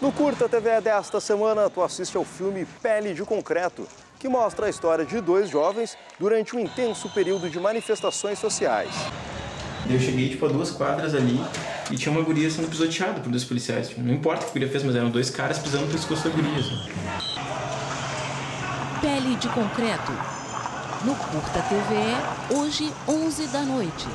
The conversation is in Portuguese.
No Curta TV desta semana, tu assiste ao filme Pele de Concreto, que mostra a história de dois jovens durante um intenso período de manifestações sociais. Eu cheguei, tipo, a duas quadras ali e tinha uma guria sendo pisoteada por dois policiais. Tipo, não importa o que a guria fez, mas eram dois caras pisando no pescoço da guria. Assim. Pele de Concreto. No Curta TV, hoje, 11 da noite.